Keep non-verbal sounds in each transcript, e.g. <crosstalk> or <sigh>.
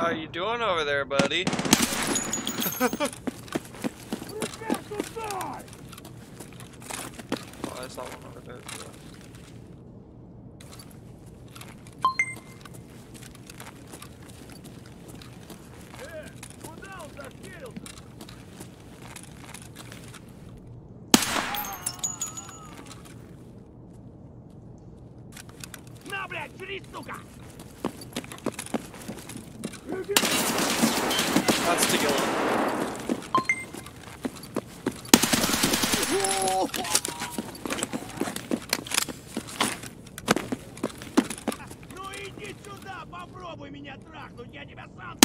How you doing over there, buddy? oh, I saw one over there. too. На, блядь, жри, сука! That's to kill him. Ну иди сюда, попробуй меня трахнуть, я тебя сам...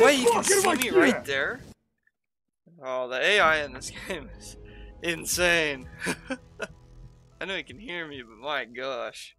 way you can see me right there. Oh, the AI in this <laughs> game is insane. <laughs> I know he can hear me, but my gosh.